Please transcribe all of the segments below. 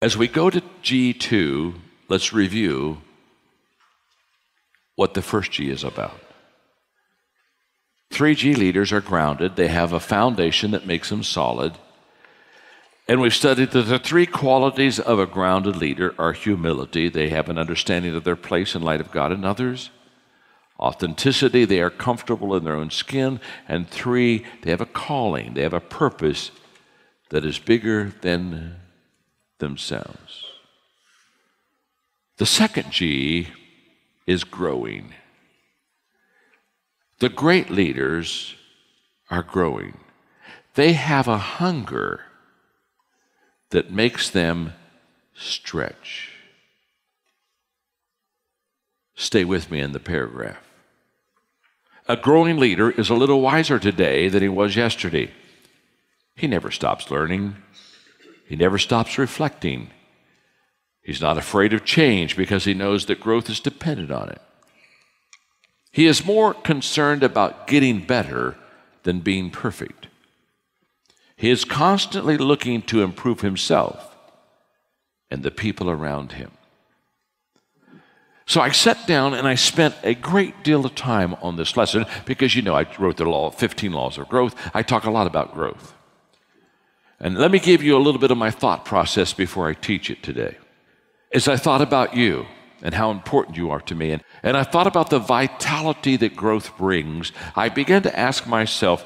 As we go to G2, let's review what the first G is about. 3G leaders are grounded, they have a foundation that makes them solid. And we've studied that the three qualities of a grounded leader are humility, they have an understanding of their place in light of God and others. Authenticity, they are comfortable in their own skin. And three, they have a calling, they have a purpose that is bigger than themselves. The second G is growing. The great leaders are growing. They have a hunger that makes them stretch. Stay with me in the paragraph. A growing leader is a little wiser today than he was yesterday. He never stops learning, he never stops reflecting. He's not afraid of change because he knows that growth is dependent on it. He is more concerned about getting better than being perfect. He is constantly looking to improve himself and the people around him. So I sat down and I spent a great deal of time on this lesson because you know I wrote the law 15 laws of growth. I talk a lot about growth. And let me give you a little bit of my thought process before I teach it today. As I thought about you and how important you are to me, and, and I thought about the vitality that growth brings, I began to ask myself,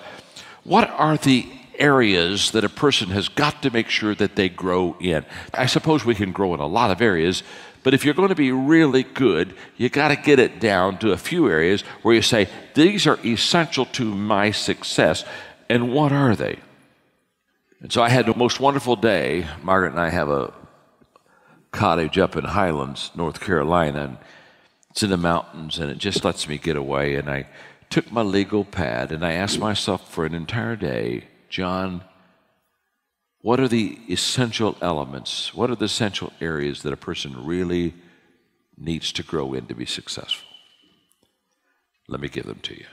what are the areas that a person has got to make sure that they grow in? I suppose we can grow in a lot of areas, but if you're going to be really good, you got to get it down to a few areas where you say, these are essential to my success. And what are they? And so I had the most wonderful day. Margaret and I have a cottage up in Highlands, North Carolina, and it's in the mountains, and it just lets me get away. And I took my legal pad and I asked myself for an entire day, John, what are the essential elements? What are the essential areas that a person really needs to grow in to be successful? Let me give them to you.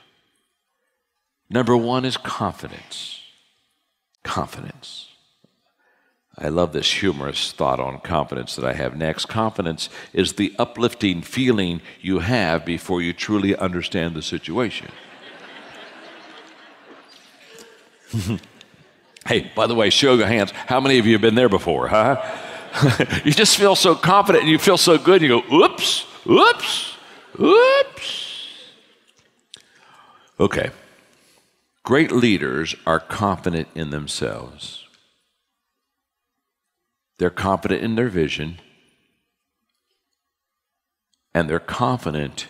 Number one is confidence. Confidence. I love this humorous thought on confidence that I have next. Confidence is the uplifting feeling you have before you truly understand the situation. Hey, by the way, show your hands. How many of you have been there before, huh? you just feel so confident and you feel so good, you go, oops, oops, oops. Okay. Great leaders are confident in themselves. They're confident in their vision, and they're confident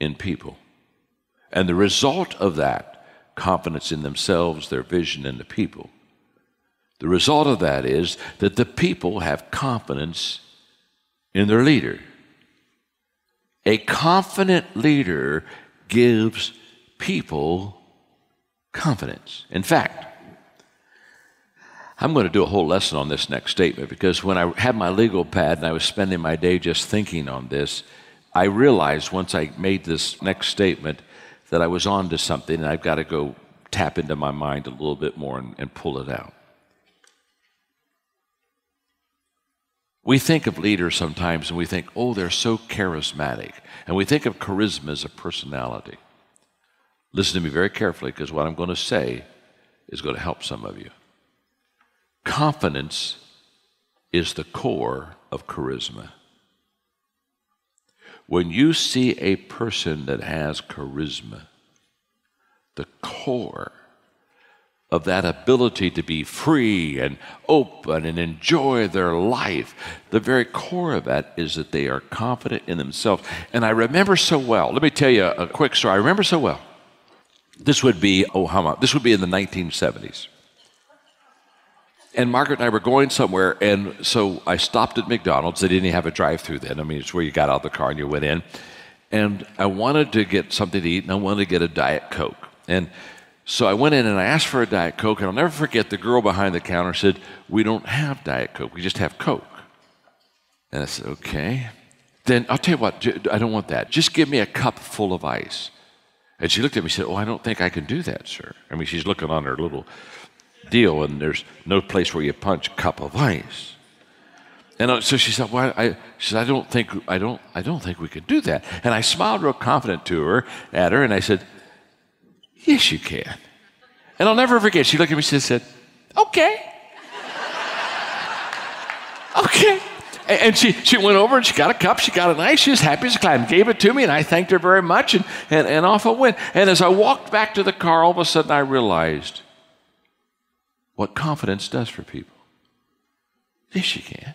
in people. And the result of that confidence in themselves, their vision, and the people. The result of that is that the people have confidence in their leader. A confident leader gives people confidence. In fact, I'm going to do a whole lesson on this next statement because when I had my legal pad and I was spending my day just thinking on this, I realized once I made this next statement that I was on to something and I've got to go tap into my mind a little bit more and, and pull it out. We think of leaders sometimes and we think, oh, they're so charismatic. And we think of charisma as a personality. Listen to me very carefully because what I'm going to say is going to help some of you. Confidence is the core of charisma. When you see a person that has charisma, the core of that ability to be free and open and enjoy their life, the very core of that is that they are confident in themselves. And I remember so well, let me tell you a quick story. I remember so well. This would be, oh, how much? This would be in the 1970s and Margaret and I were going somewhere, and so I stopped at McDonald's. They didn't have a drive-through then. I mean, it's where you got out of the car and you went in. And I wanted to get something to eat, and I wanted to get a Diet Coke. And so I went in and I asked for a Diet Coke, and I'll never forget the girl behind the counter said, "We don't have Diet Coke. We just have Coke." And I said, "Okay." Then I'll tell you what. I don't want that. Just give me a cup full of ice. And she looked at me and said, "Oh, I don't think I can do that, sir." I mean, she's looking on her little deal, and there's no place where you punch cup of ice. And so she said, "Well, I, she said, I don't think, I don't, I don't think we could do that." And I smiled real confident to her, at her, and I said, "Yes, you can." And I'll never forget. She looked at me. She said, "Okay, okay." And she, she went over and she got a cup, she got it nice, she was happy as a clam, gave it to me, and I thanked her very much, and, and, and off I went. And as I walked back to the car, all of a sudden I realized what confidence does for people. Yes, you can.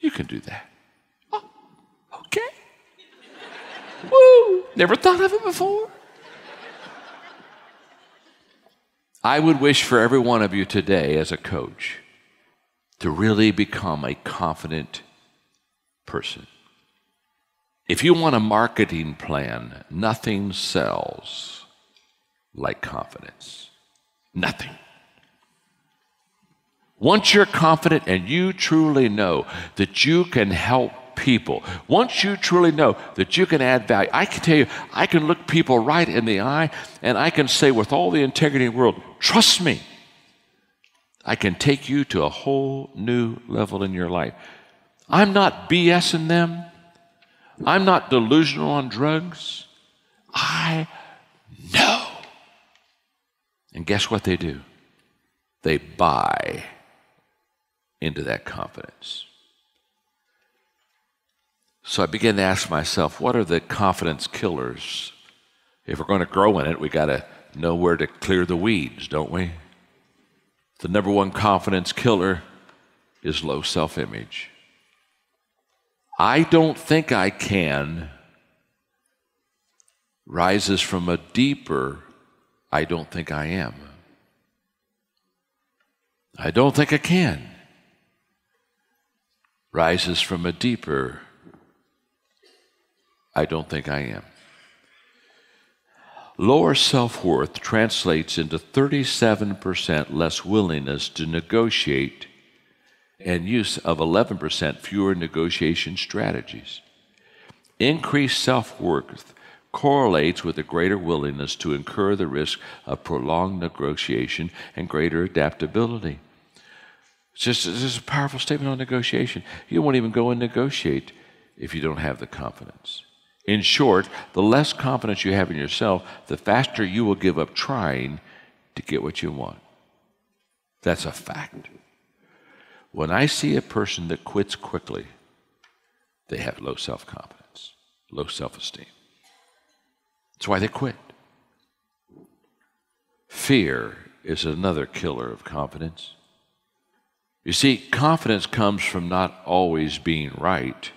You can do that. Oh, okay. Woo! Never thought of it before. I would wish for every one of you today as a coach to really become a confident person. If you want a marketing plan, nothing sells like confidence. Nothing. Once you're confident and you truly know that you can help people, once you truly know that you can add value, I can tell you, I can look people right in the eye and I can say with all the integrity in the world, trust me. I can take you to a whole new level in your life. I'm not BSing them. I'm not delusional on drugs. I know. And guess what they do? They buy into that confidence. So I began to ask myself, what are the confidence killers? If we're going to grow in it, we got to know where to clear the weeds, don't we? The number one confidence killer is low self image. I don't think I can rises from a deeper, I don't think I am. I don't think I can rises from a deeper, I don't think I am. Lower self worth translates into 37% less willingness to negotiate and use of 11% fewer negotiation strategies. Increased self worth correlates with a greater willingness to incur the risk of prolonged negotiation and greater adaptability. It's just this is a powerful statement on negotiation. You won't even go and negotiate if you don't have the confidence. In short, the less confidence you have in yourself, the faster you will give up trying to get what you want. That's a fact. When I see a person that quits quickly, they have low self confidence, low self esteem. That's why they quit. Fear is another killer of confidence. You see, confidence comes from not always being right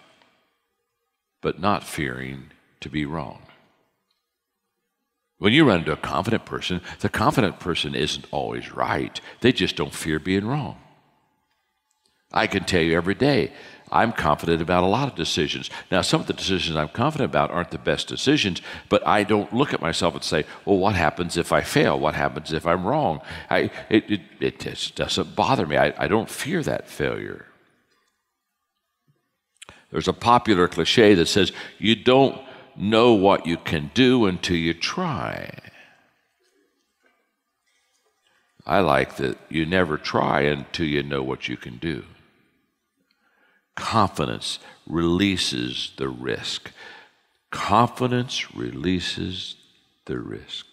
but not fearing to be wrong. When you run into a confident person, the confident person isn't always right. They just don't fear being wrong. I can tell you every day, I'm confident about a lot of decisions. Now, some of the decisions I'm confident about aren't the best decisions, but I don't look at myself and say, well, what happens if I fail? What happens if I'm wrong? I, it, it, it just doesn't bother me. I, I don't fear that failure. There's a popular cliche that says, you don't know what you can do until you try. I like that you never try until you know what you can do. Confidence releases the risk. Confidence releases the risk.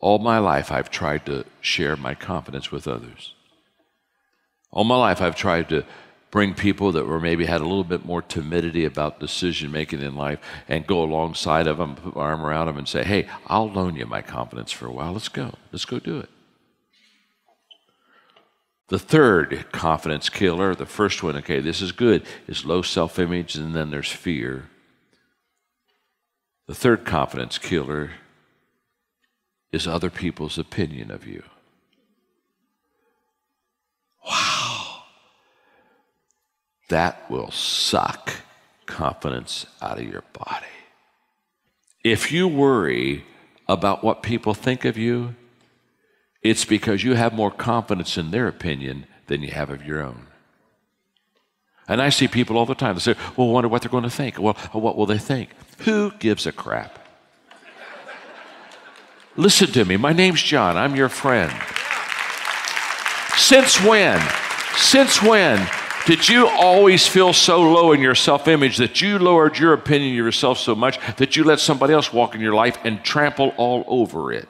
All my life, I've tried to share my confidence with others. All my life, I've tried to bring people that were maybe had a little bit more timidity about decision making in life and go alongside of them, put my arm around them, and say, "Hey, I'll loan you my confidence for a while. Let's go. Let's go do it." The third confidence killer, the first one, okay, this is good, is low self image, and then there's fear. The third confidence killer is other people's opinion of you. That will suck confidence out of your body. If you worry about what people think of you, it's because you have more confidence in their opinion than you have of your own. And I see people all the time. They say, well, I wonder what they're going to think. Well, what will they think? Who gives a crap? Listen to me. My name's John. I'm your friend. Since when? Since when did you always feel so low in your self image that you lowered your opinion of yourself so much that you let somebody else walk in your life and trample all over it?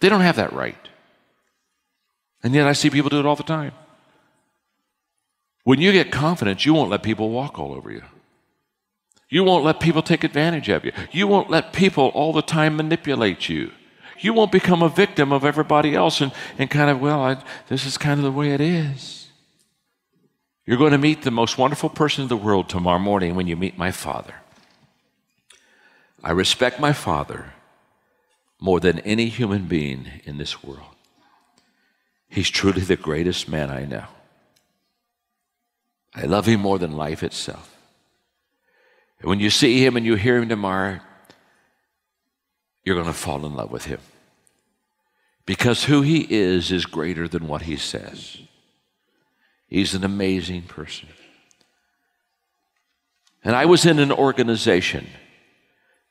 They don't have that right. And yet I see people do it all the time. When you get confidence, you won't let people walk all over you. You won't let people take advantage of you. You won't let people all the time manipulate you. You won't become a victim of everybody else and, and kind of, well, I, this is kind of the way it is. You're going to meet the most wonderful person in the world tomorrow morning when you meet my father. I respect my father more than any human being in this world. He's truly the greatest man I know. I love him more than life itself. And when you see him and you hear him tomorrow, you're going to fall in love with him. Because who he is is greater than what he says. He's an amazing person. And I was in an organization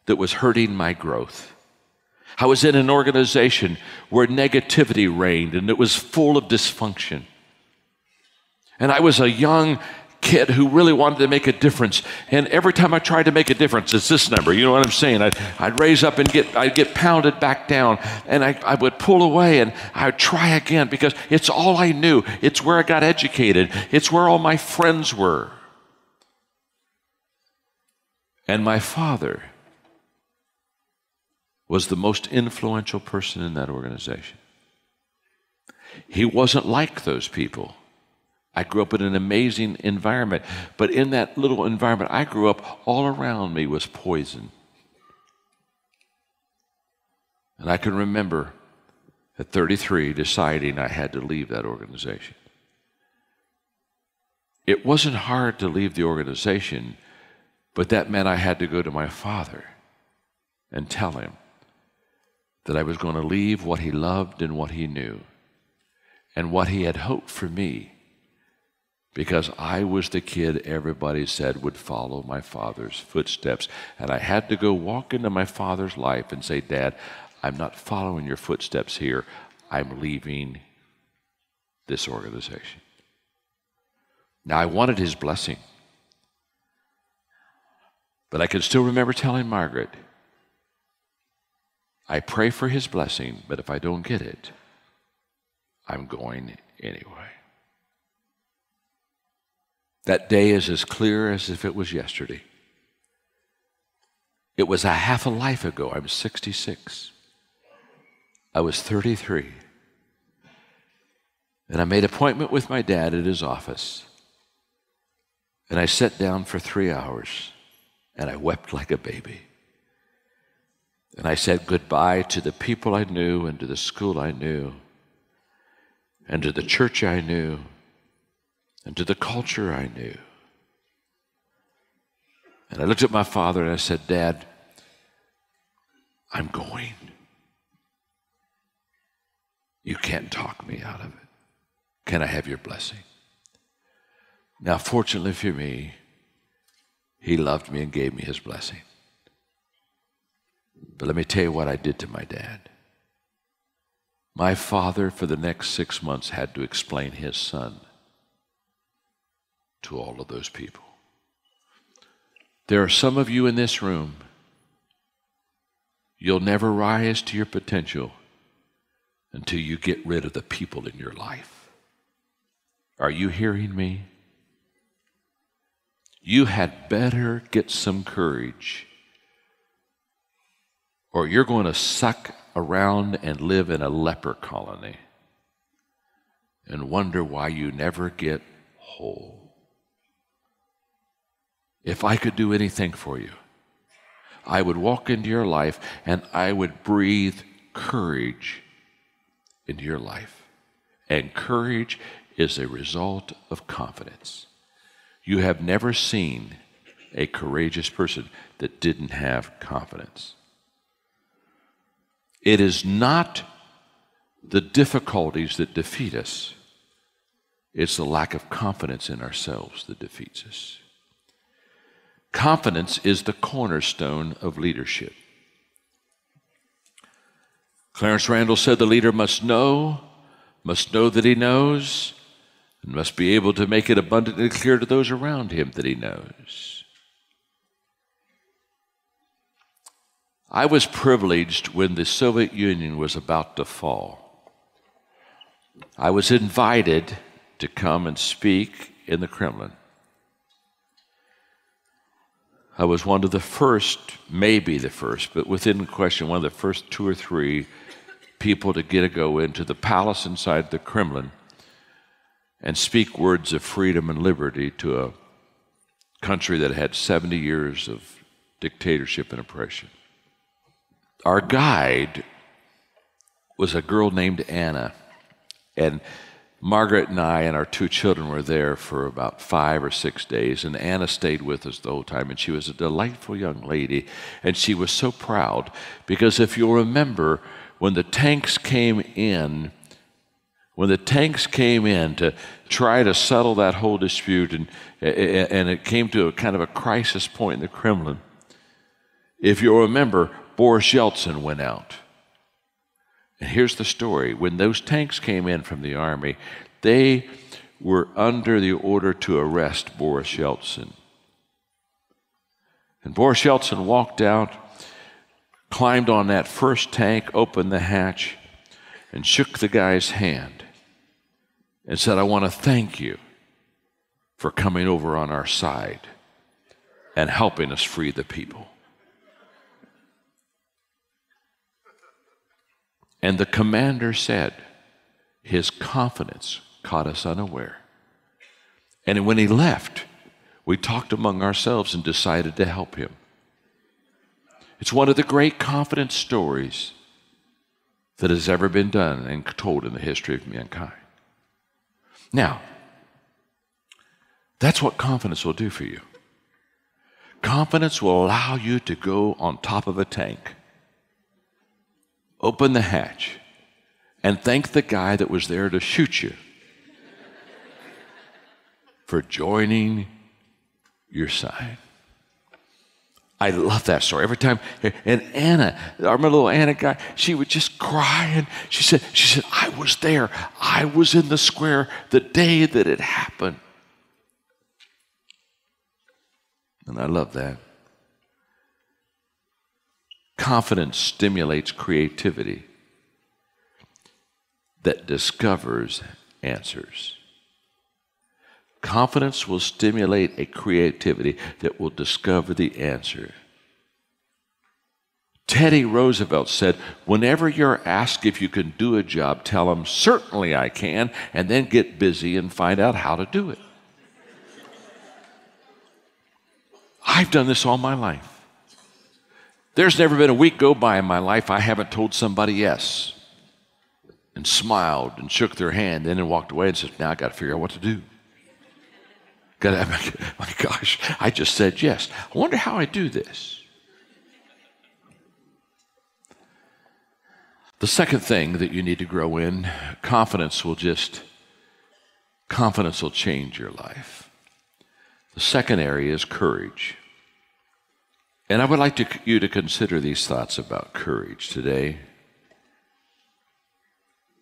that was hurting my growth. I was in an organization where negativity reigned and it was full of dysfunction. And I was a young kid who really wanted to make a difference. And every time I tried to make a difference, it's this number. You know what I'm saying? I'd, I'd raise up and get, I'd get pounded back down. And I, I would pull away and I'd try again because it's all I knew. It's where I got educated. It's where all my friends were. And my father was the most influential person in that organization. He wasn't like those people. I grew up in an amazing environment, but in that little environment I grew up, all around me was poison. And I can remember at 33 deciding I had to leave that organization. It wasn't hard to leave the organization, but that meant I had to go to my father and tell him that I was going to leave what he loved and what he knew and what he had hoped for me because I was the kid everybody said would follow my father's footsteps. And I had to go walk into my father's life and say, Dad, I'm not following your footsteps here. I'm leaving this organization. Now, I wanted his blessing. But I can still remember telling Margaret, I pray for his blessing, but if I don't get it, I'm going anyway. That day is as clear as if it was yesterday. It was a half a life ago. I'm 66. I was 33. And I made appointment with my dad at his office. And I sat down for three hours and I wept like a baby. And I said goodbye to the people I knew and to the school I knew and to the church I knew and to the culture I knew. And I looked at my father and I said, Dad, I'm going. You can't talk me out of it. Can I have your blessing? Now, fortunately for me, he loved me and gave me his blessing. But let me tell you what I did to my dad. My father, for the next six months, had to explain his son to all of those people. There are some of you in this room, you'll never rise to your potential until you get rid of the people in your life. Are you hearing me? You had better get some courage, or you're going to suck around and live in a leper colony and wonder why you never get whole. If I could do anything for you, I would walk into your life and I would breathe courage into your life. And courage is a result of confidence. You have never seen a courageous person that didn't have confidence. It is not the difficulties that defeat us, it's the lack of confidence in ourselves that defeats us. Confidence is the cornerstone of leadership. Clarence Randall said the leader must know must know that he knows and must be able to make it abundantly clear to those around him that he knows. I was privileged when the Soviet Union was about to fall. I was invited to come and speak in the Kremlin. I was one of the first, maybe the first, but within question, one of the first two or three people to get to go into the palace inside the Kremlin and speak words of freedom and liberty to a country that had 70 years of dictatorship and oppression. Our guide was a girl named Anna, and Margaret and I and our two children were there for about five or six days, and Anna stayed with us the whole time, and she was a delightful young lady, and she was so proud because if you'll remember, when the tanks came in, when the tanks came in to try to settle that whole dispute, and, and it came to a kind of a crisis point in the Kremlin, if you'll remember, Boris Yeltsin went out. And here's the story when those tanks came in from the army, they were under the order to arrest Boris Yeltsin. And Boris Yeltsin walked out climbed on that first tank, opened the hatch, and shook the guy's hand and said, I want to thank you for coming over on our side and helping us free the people. And the commander said, his confidence caught us unaware. And when he left, we talked among ourselves and decided to help him. It's one of the great confidence stories that has ever been done and told in the history of mankind. Now, that's what confidence will do for you. Confidence will allow you to go on top of a tank, open the hatch, and thank the guy that was there to shoot you for joining your side. I love that story. Every time, and Anna, our little Anna guy, she would just cry and she said, she said, I was there. I was in the square the day that it happened. And I love that. Confidence stimulates creativity that discovers answers. Confidence will stimulate a creativity that will discover the answer. Teddy Roosevelt said, Whenever you're asked if you can do a job, tell them, Certainly I can, and then get busy and find out how to do it. I've done this all my life. There's never been a week go by in my life I haven't told somebody yes and smiled and shook their hand, and then walked away and said, Now I got to figure out what to do. God, my gosh, I just said yes. I wonder how I do this. The second thing that you need to grow in, confidence will just, confidence will change your life. The second area is courage. And I would like to, you to consider these thoughts about courage today.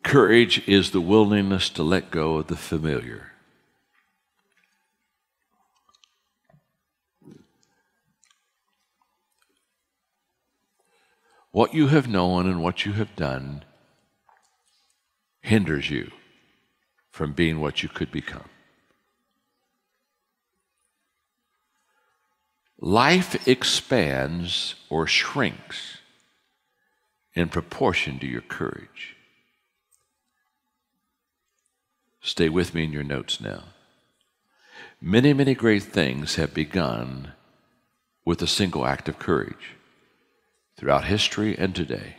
Courage is the willingness to let go of the familiar. What you have known and what you have done hinders you from being what you could become. Life expands or shrinks in proportion to your courage. Stay with me in your notes now. Many, many great things have begun with a single act of courage throughout history and today.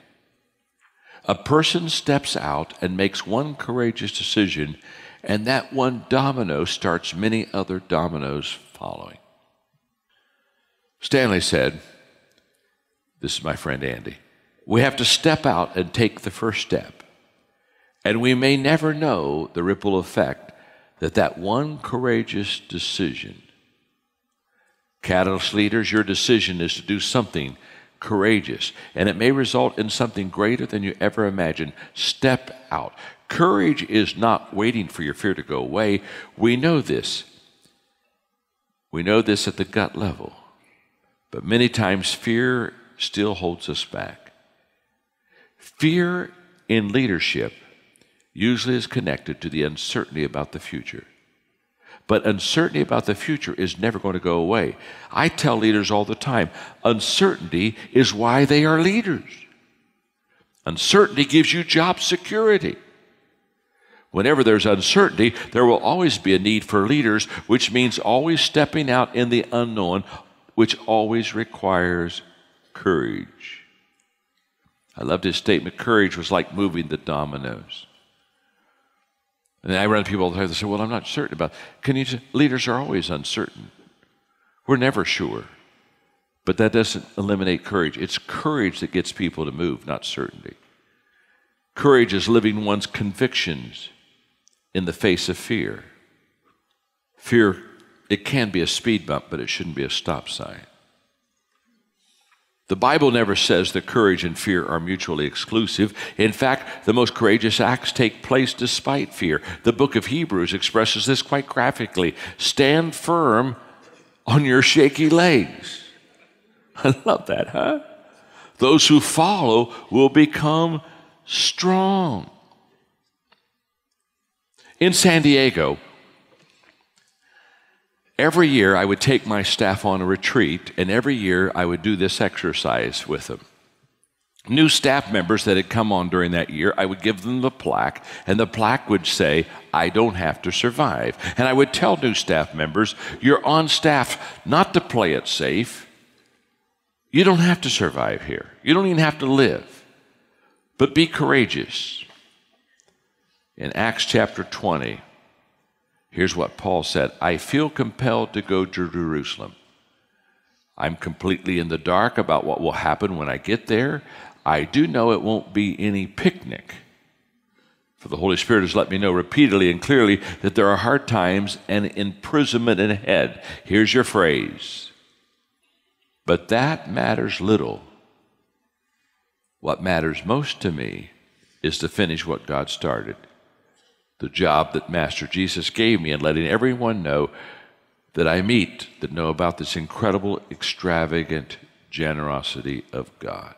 A person steps out and makes one courageous decision, and that one domino starts many other dominoes following. Stanley said, This is my friend Andy. We have to step out and take the first step. And we may never know the ripple effect that that one courageous decision. Catalyst leaders, your decision is to do something courageous, and it may result in something greater than you ever imagined. Step out. Courage is not waiting for your fear to go away. We know this. We know this at the gut level. But many times fear still holds us back. Fear in leadership usually is connected to the uncertainty about the future. But uncertainty about the future is never going to go away. I tell leaders all the time uncertainty is why they are leaders. Uncertainty gives you job security. Whenever there's uncertainty, there will always be a need for leaders, which means always stepping out in the unknown, which always requires courage. I loved his statement courage was like moving the dominoes. And I run into people all the time that say, Well, I'm not certain about it. Can you just, leaders are always uncertain. We're never sure. But that doesn't eliminate courage. It's courage that gets people to move, not certainty. Courage is living one's convictions in the face of fear. Fear, it can be a speed bump, but it shouldn't be a stop sign. The Bible never says that courage and fear are mutually exclusive. In fact, the most courageous acts take place despite fear. The book of Hebrews expresses this quite graphically Stand firm on your shaky legs. I love that, huh? Those who follow will become strong. In San Diego, every year I would take my staff on a retreat, and every year I would do this exercise with them. New staff members that had come on during that year, I would give them the plaque, and the plaque would say, I don't have to survive. And I would tell new staff members, You're on staff not to play it safe. You don't have to survive here, you don't even have to live. But be courageous. In Acts chapter 20, Here's what Paul said I feel compelled to go to Jerusalem. I'm completely in the dark about what will happen when I get there. I do know it won't be any picnic. For the Holy Spirit has let me know repeatedly and clearly that there are hard times and imprisonment ahead. Here's your phrase. But that matters little. What matters most to me is to finish what God started the job that Master Jesus gave me and letting everyone know that I meet that know about this incredible, extravagant generosity of God.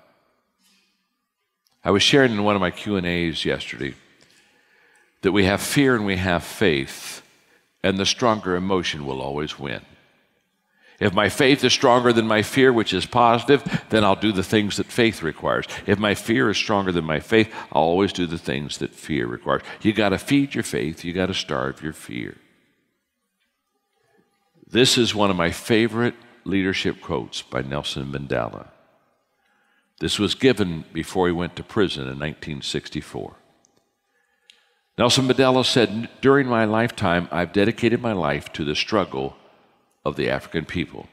I was sharing in one of my Q&As yesterday that we have fear and we have faith, and the stronger emotion will always win. If my faith is stronger than my fear, which is positive, then I'll do the things that faith requires. If my fear is stronger than my faith, I'll always do the things that fear requires. You got to feed your faith, you got to starve your fear. This is one of my favorite leadership quotes by Nelson Mandela. This was given before he went to prison in 1964. Nelson Mandela said, During my lifetime, I've dedicated my life to the struggle of the African people.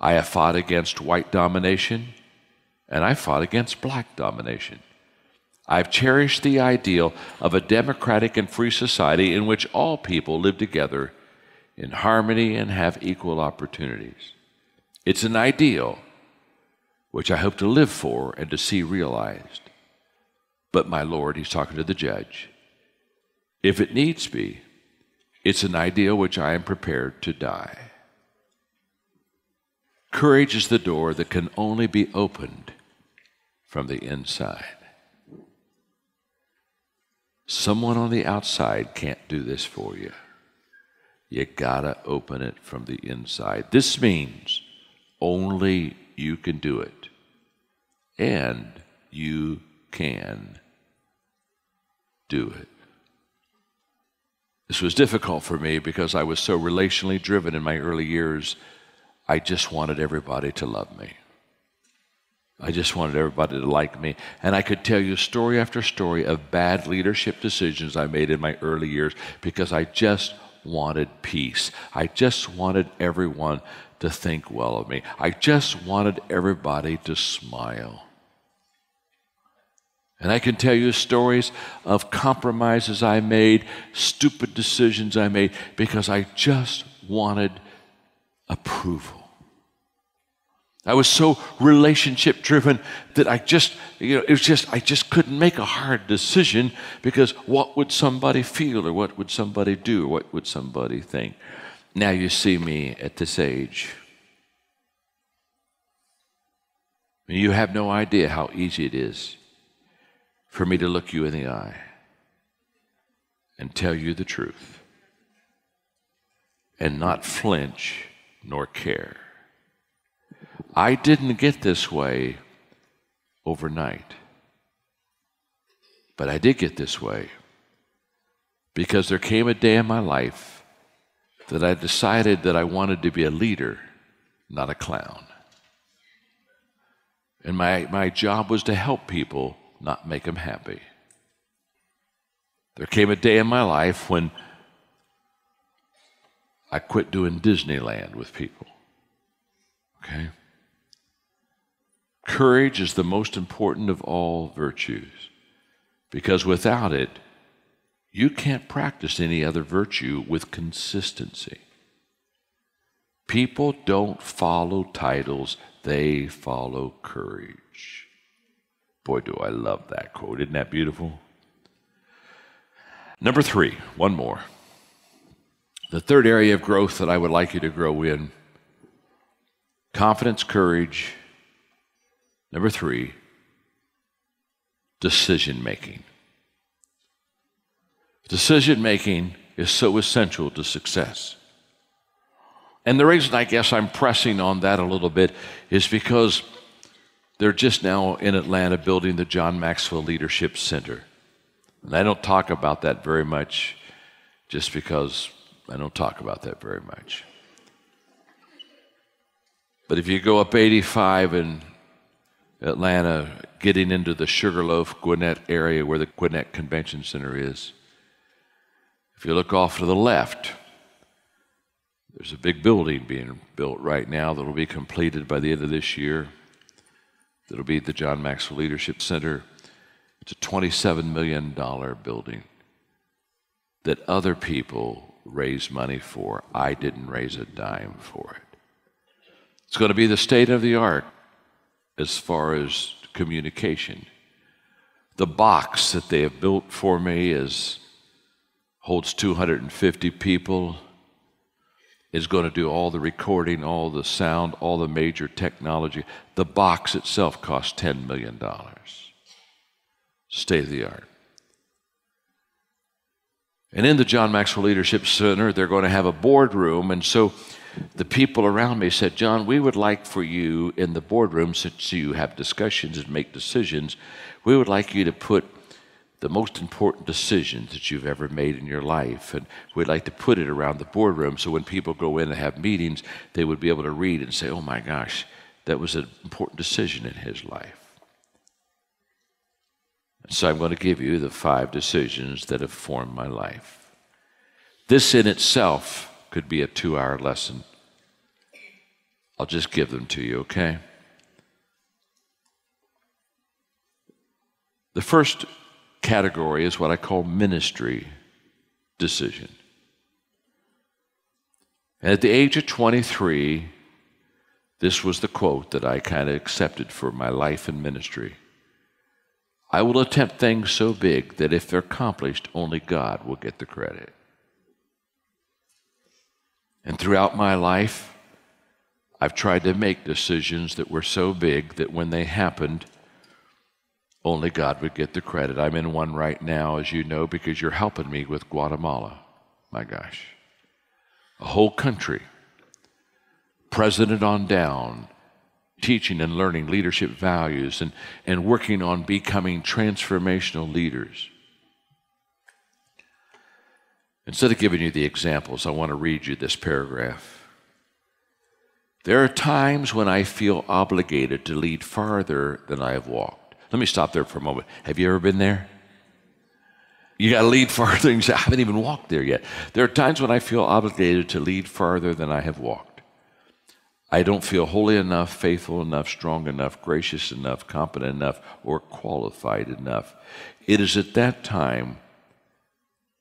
I have fought against white domination and I fought against black domination. I've cherished the ideal of a democratic and free society in which all people live together in harmony and have equal opportunities. It's an ideal which I hope to live for and to see realized. But, my Lord, he's talking to the judge, if it needs be, it's an ideal which I am prepared to die. Courage is the door that can only be opened from the inside. Someone on the outside can't do this for you. You gotta open it from the inside. This means only you can do it. And you can do it. This was difficult for me because I was so relationally driven in my early years I just wanted everybody to love me. I just wanted everybody to like me. And I could tell you story after story of bad leadership decisions I made in my early years because I just wanted peace. I just wanted everyone to think well of me. I just wanted everybody to smile. And I can tell you stories of compromises I made, stupid decisions I made, because I just wanted approval. I was so relationship driven that I just, you know, it was just, I just couldn't make a hard decision because what would somebody feel or what would somebody do or what would somebody think? Now you see me at this age. You have no idea how easy it is for me to look you in the eye and tell you the truth and not flinch nor care. I didn't get this way overnight, but I did get this way because there came a day in my life that I decided that I wanted to be a leader, not a clown. And my, my job was to help people, not make them happy. There came a day in my life when I quit doing Disneyland with people. Okay? Courage is the most important of all virtues because without it, you can't practice any other virtue with consistency. People don't follow titles, they follow courage. Boy, do I love that quote. Isn't that beautiful? Number three, one more. The third area of growth that I would like you to grow in confidence, courage. Number three, decision making. Decision making is so essential to success. And the reason I guess I'm pressing on that a little bit is because they're just now in Atlanta building the John Maxwell Leadership Center. And I don't talk about that very much just because I don't talk about that very much. But if you go up 85 in Atlanta, getting into the Sugarloaf Gwinnett area where the Gwinnett Convention Center is, if you look off to the left, there's a big building being built right now that'll be completed by the end of this year. That'll be the John Maxwell Leadership Center. It's a $27 million building that other people raised money for. I didn't raise a dime for it. It's going to be the state of the art as far as communication. The box that they have built for me is holds 250 people is going to do all the recording, all the sound, all the major technology. The box itself costs $10 million. State of the art. And in the John Maxwell Leadership Center, they're going to have a boardroom. And so the people around me said, John, we would like for you in the boardroom, since you have discussions and make decisions, we would like you to put the most important decisions that you've ever made in your life. And we'd like to put it around the boardroom so when people go in and have meetings, they would be able to read and say, oh my gosh, that was an important decision in his life. So I'm going to give you the five decisions that have formed my life. This in itself could be a two hour lesson. I'll just give them to you, okay? The first category is what I call ministry decision. And at the age of 23, this was the quote that I kind of accepted for my life and ministry. I will attempt things so big that if they're accomplished, only God will get the credit. And throughout my life, I've tried to make decisions that were so big that when they happened, only God would get the credit. I'm in one right now, as you know, because you're helping me with Guatemala. My gosh. A whole country, president on down, teaching and learning leadership values and, and working on becoming transformational leaders. Instead of giving you the examples, I want to read you this paragraph. There are times when I feel obligated to lead farther than I have walked. Let me stop there for a moment. Have you ever been there? You got to lead farther. You say, I haven't even walked there yet. There are times when I feel obligated to lead farther than I have walked. I don't feel holy enough, faithful enough, strong enough, gracious enough, competent enough, or qualified enough. It is at that time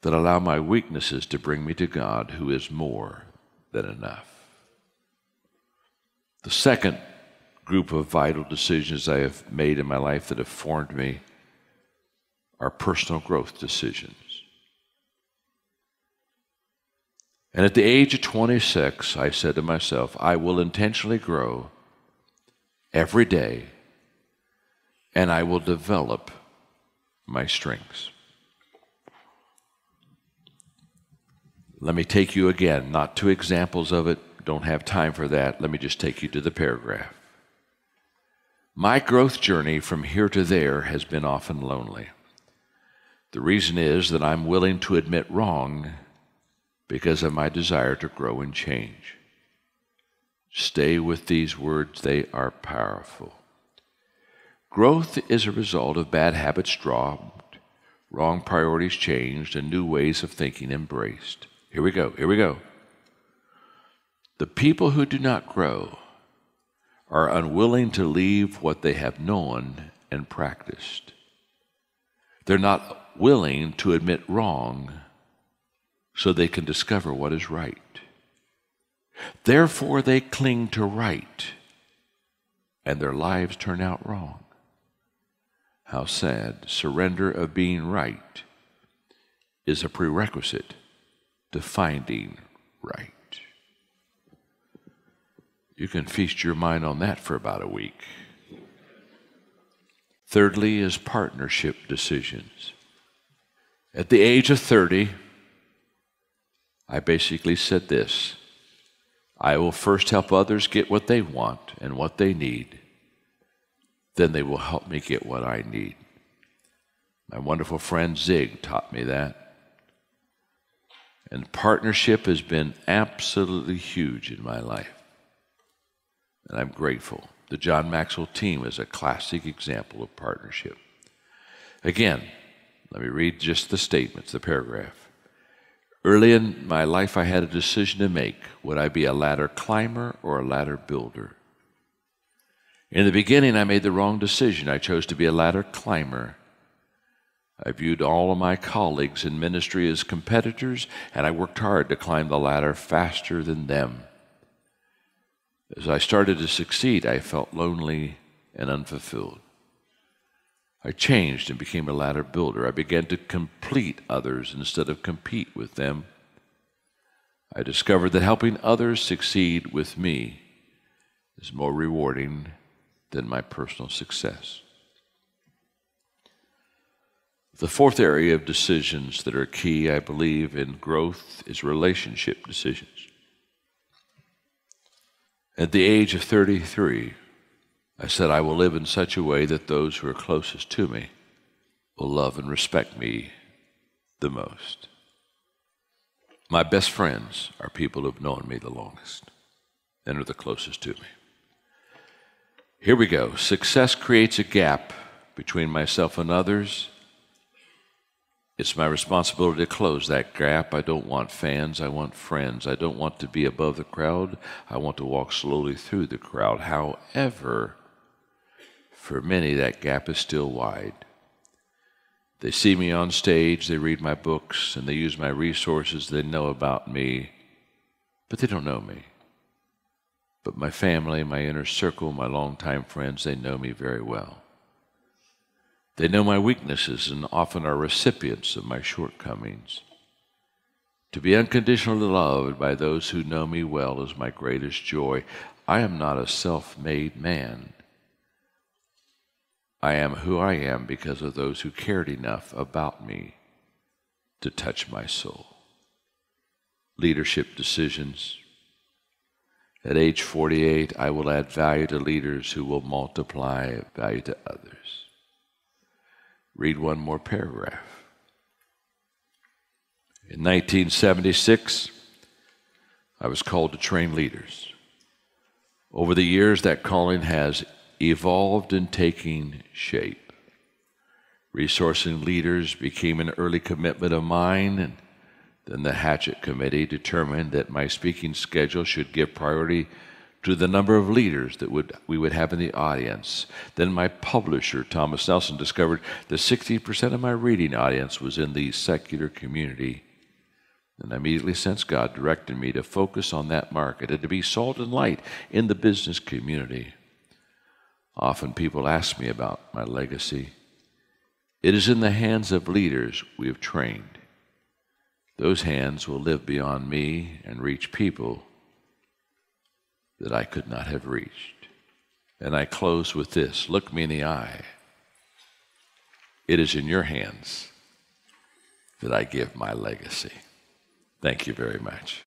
that I allow my weaknesses to bring me to God, who is more than enough. The second group of vital decisions I have made in my life that have formed me are personal growth decisions. And at the age of 26, I said to myself, I will intentionally grow every day and I will develop my strengths. Let me take you again, not two examples of it, don't have time for that. Let me just take you to the paragraph. My growth journey from here to there has been often lonely. The reason is that I'm willing to admit wrong because of my desire to grow and change. Stay with these words, they are powerful. Growth is a result of bad habits dropped, wrong priorities changed, and new ways of thinking embraced. Here we go, here we go. The people who do not grow are unwilling to leave what they have known and practiced. They're not willing to admit wrong so they can discover what is right. Therefore, they cling to right, and their lives turn out wrong. How sad. Surrender of being right is a prerequisite to finding right. You can feast your mind on that for about a week. Thirdly, is partnership decisions. At the age of 30, I basically said this I will first help others get what they want and what they need, then they will help me get what I need. My wonderful friend Zig taught me that. And partnership has been absolutely huge in my life. And I'm grateful. The John Maxwell team is a classic example of partnership. Again, let me read just the statements, the paragraph. Early in my life, I had a decision to make. Would I be a ladder climber or a ladder builder? In the beginning, I made the wrong decision. I chose to be a ladder climber. I viewed all of my colleagues in ministry as competitors, and I worked hard to climb the ladder faster than them. As I started to succeed, I felt lonely and unfulfilled. I changed and became a ladder builder. I began to complete others instead of compete with them. I discovered that helping others succeed with me is more rewarding than my personal success. The fourth area of decisions that are key, I believe, in growth is relationship decisions. At the age of 33, I said, I will live in such a way that those who are closest to me will love and respect me the most. My best friends are people who've known me the longest and are the closest to me. Here we go. Success creates a gap between myself and others it's my responsibility to close that gap. I don't want fans, I want friends. I don't want to be above the crowd, I want to walk slowly through the crowd. However, for many, that gap is still wide. They see me on stage, they read my books, and they use my resources, they know about me, but they don't know me. But my family, my inner circle, my longtime friends, they know me very well. They know my weaknesses and often are recipients of my shortcomings. To be unconditionally loved by those who know me well is my greatest joy. I am not a self made man. I am who I am because of those who cared enough about me to touch my soul. Leadership decisions. At age 48, I will add value to leaders who will multiply value to others. Read one more paragraph. In 1976, I was called to train leaders. Over the years, that calling has evolved and taking shape. Resourcing leaders became an early commitment of mine, and then the Hatchet Committee determined that my speaking schedule should give priority to the number of leaders that would, we would have in the audience. Then my publisher, Thomas Nelson, discovered that 60% of my reading audience was in the secular community. And I immediately sensed God directing me to focus on that market and to be salt and light in the business community. Often people ask me about my legacy. It is in the hands of leaders we have trained. Those hands will live beyond me and reach people that I could not have reached. And I close with this look me in the eye. It is in your hands that I give my legacy. Thank you very much.